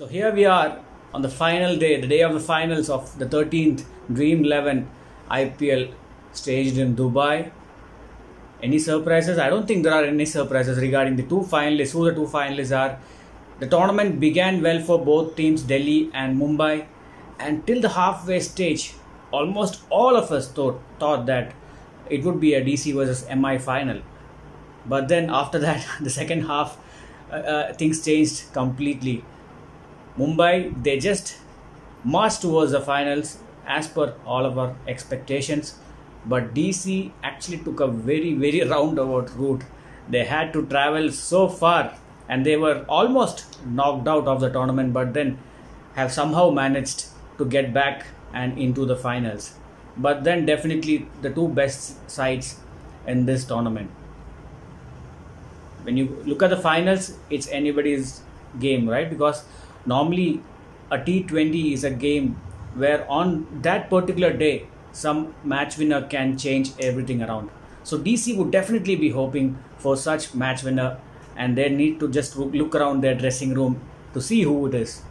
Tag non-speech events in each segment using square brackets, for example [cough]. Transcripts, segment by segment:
So here we are on the final day, the day of the finals of the 13th Dream 11 IPL staged in Dubai. Any surprises? I don't think there are any surprises regarding the two finalists, who the two finalists are. The tournament began well for both teams, Delhi and Mumbai, and till the halfway stage, almost all of us thought, thought that it would be a DC versus MI final. But then after [laughs] that, the second half, uh, uh, things changed completely. Mumbai, they just marched towards the finals as per all of our expectations. But DC actually took a very, very [laughs] roundabout route. They had to travel so far and they were almost knocked out of the tournament, but then have somehow managed to get back and into the finals. But then, definitely, the two best sides in this tournament. When you look at the finals, it's anybody's game, right? Because normally a T20 is a game where on that particular day some match winner can change everything around. So DC would definitely be hoping for such match winner and they need to just look around their dressing room to see who it is.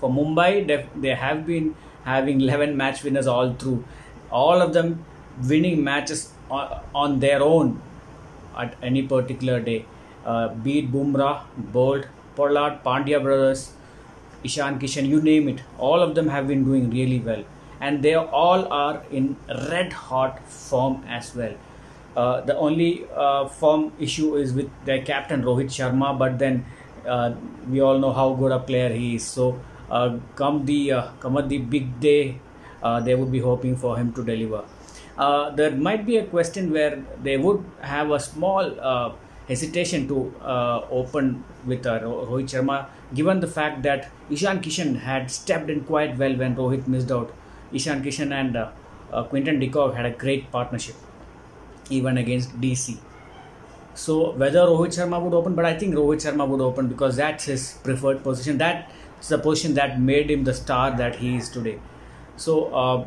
For Mumbai, they have been having 11 match winners all through, all of them winning matches on their own at any particular day. Uh, be it Bumrah, Boult, Pollard, Pandya brothers, Ishan Kishan, you name it, all of them have been doing really well. And they all are in red hot form as well. Uh, the only uh, form issue is with their captain Rohit Sharma, but then uh, we all know how good a player he is. So, uh, come the uh, come the big day, uh, they would be hoping for him to deliver. there might be a question where they would have a small hesitation to open with Rohit Sharma, given the fact that Ishan Kishan had stepped in quite well when Rohit missed out. Ishan Kishan and uh, uh, Quinton de Kock had a great partnership, even against DC. So whether Rohit Sharma would open, but I think Rohit Sharma would open because that's his preferred position. That's the position that made him the star that he is today. So uh,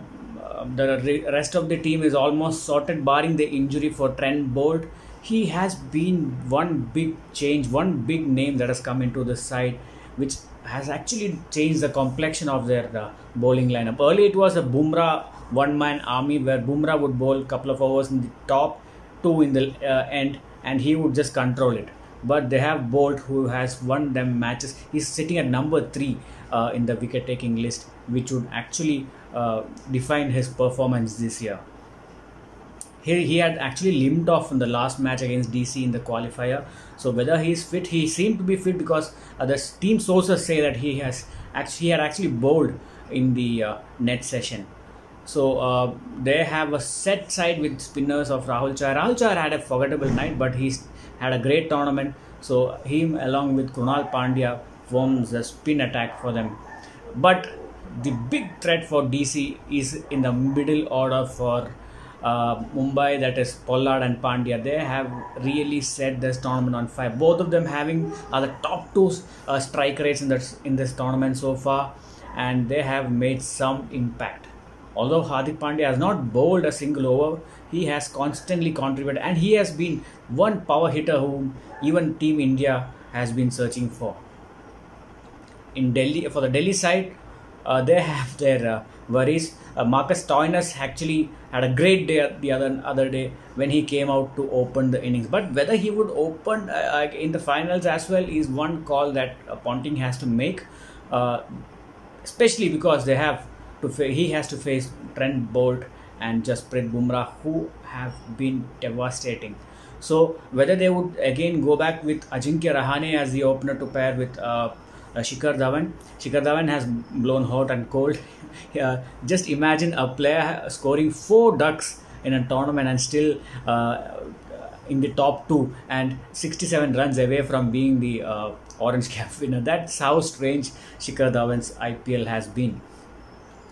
the rest of the team is almost sorted, barring the injury for Trent Boult. He has been one big change, one big name that has come into the side, which has actually changed the complexion of their uh, bowling lineup. Early it was a Bumrah one-man army where Bumrah would bowl a couple of overs in the top, two in the uh, end, and he would just control it. But they have Boult who has won them matches. He's sitting at number three uh, in the wicket-taking list, which would actually uh, define his performance this year. He, he had actually limped off in the last match against DC in the qualifier. So whether he is fit, he seemed to be fit because uh, the team sources say that he has actually he had actually bowled in the uh, net session. So uh, they have a set side with spinners of Rahul Chahar. Rahul Chahar had a forgettable night, but he's had a great tournament. So him along with Krunal Pandya forms the spin attack for them. But the big threat for DC is in the middle order for uh, Mumbai, that is Pollard and Pandya, they have really set this tournament on fire. Both of them having are the top two uh, strike rates in this in this tournament so far, and they have made some impact. Although Hardik Pandya has not bowled a single over, he has constantly contributed, and he has been one power hitter whom even Team India has been searching for. In Delhi, for the Delhi side, uh, they [laughs] have their uh, worries. Uh, Marcus Stoinis actually had a great day the other other day when he came out to open the innings. But whether he would open uh, in the finals as well is one call that uh, Ponting has to make, uh, especially because they have to fa- he has to face Trent Boult and Jasprit Bumrah who have been devastating. So whether they would again go back with Ajinkya Rahane as the opener to pair with uh, Shikhar Dhawan. Shikhar Dhawan has blown hot and cold. [laughs] uh, just imagine a player scoring four ducks in a tournament and still uh, in the top two and 67 runs away from being the uh, orange [laughs] cap winner. That's how strange Shikhar Dhawan's IPL has been.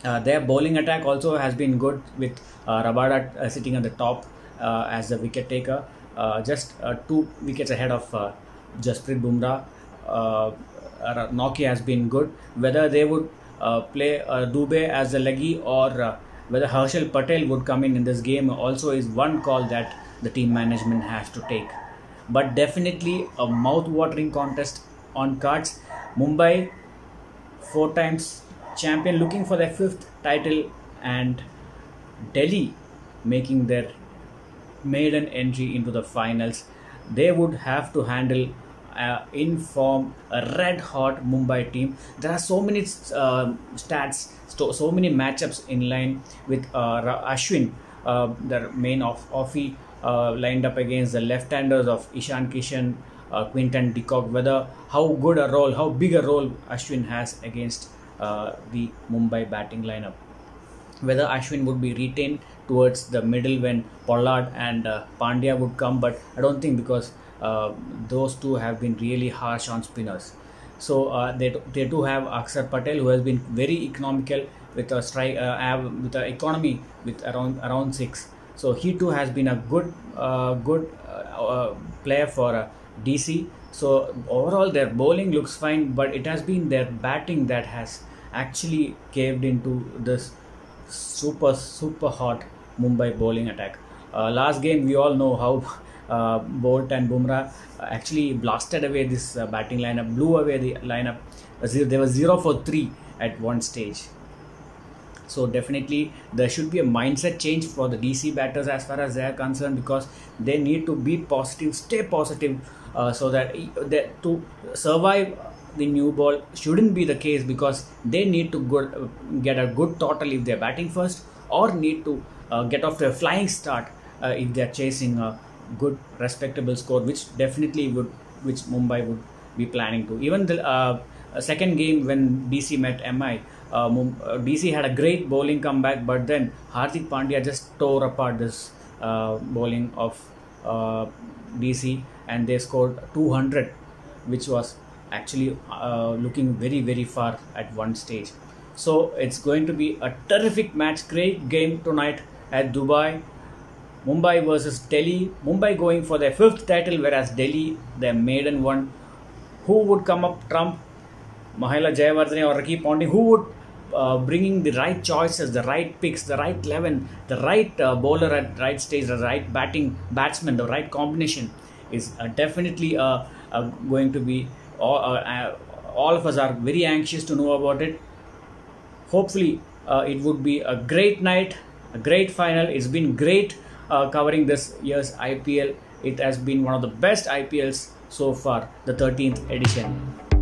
Uh, their bowling attack also has been good with uh, Rabada uh, sitting at the top uh, as the wicket taker, uh, just uh, two wickets ahead of uh, Jasprit Bumrah. Uh, Nortje has been good. Whether they would uh, play uh, Dubey as a leggy or uh, whether Harshal Patel would come in in this game also is one call that the team management has to take. But definitely a mouth-watering contest on cards. Mumbai four times champion, looking for their fifth title, and Delhi making their maiden entry into the finals. They would have to handle uh, in form a red hot Mumbai team. There are so many uh, stats, so, so many matchups in line with uh, Ashwin, uh, the main of Offie, uh, lined up against the left-handers of Ishan Kishan, uh, Quinton de Kock. Whether how good a role, how big a role Ashwin has against the Mumbai batting lineup. Whether Ashwin would be retained towards the middle when Pollard and Pandya would come, but I don't think because uh, those two have been really harsh on spinners. So uh, they, they do have Akshar Patel who has been very economical with a strike uh, with an economy with around around six. So he too has been a good good player for DC. So overall their bowling looks fine, but it has been their batting that has actually caved into this super super hot Mumbai bowling attack. Uh, last game we all know how [laughs] uh, Boult and Bumrah actually blasted away this uh, batting lineup, blew away the lineup. They were zero for three at one stage. So definitely there should be a mindset change for the DC batters as far as they are concerned because they need to be positive, stay positive, uh, so that they, to survive the new ball shouldn't be the case because they need to go, get a good total if they're batting first or need to uh, get off to a flying start uh, if they're chasing a good respectable score which definitely would which Mumbai would be planning to. Even the uh, second game when DC met MI uh, uh DC had a great bowling comeback but then Hardik Pandya just tore apart this uh, bowling of uh, DC and they scored 200 which was actually uh, looking very very far at one stage. So it's going to be a terrific match. Great game tonight at Dubai Mumbai versus Delhi. Mumbai going for their fifth title, whereas Delhi their maiden one. Who would come up trump? Mahela Jayawardene or Ricky Ponting? Who would uh, bringing the right choices, the right picks, the right eleven, the right uh, bowler at right stage, the right batting batsman, the right combination is uh, definitely uh, uh, going to be. Uh, all of us are very anxious to know about it. Hopefully, it would be a great night, a great final. It's been great uh, covering this year's IPL. It has been one of the best IPLs so far, the 13th edition.